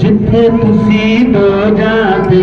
जिथे तुसी दो जाते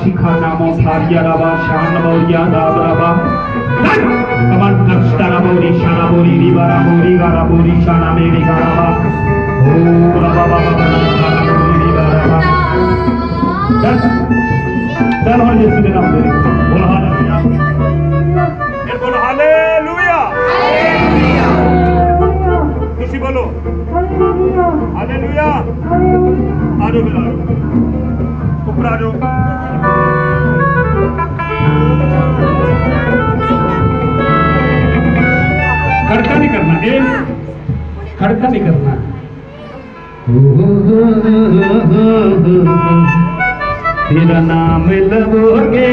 শিখা নাম ভারিয়া রাবা শান বরিয়া দাব রাবা আমার নকশা রাবরি শানা বরি রিবা রাবরি গারা বরি শানা মেরি গারাবা ও রাবা বাবা বাবা শানা বরি খুশি বলো గారు खड़का नहीं करना ए खड़का नहीं करना तेरा नाम लगोगे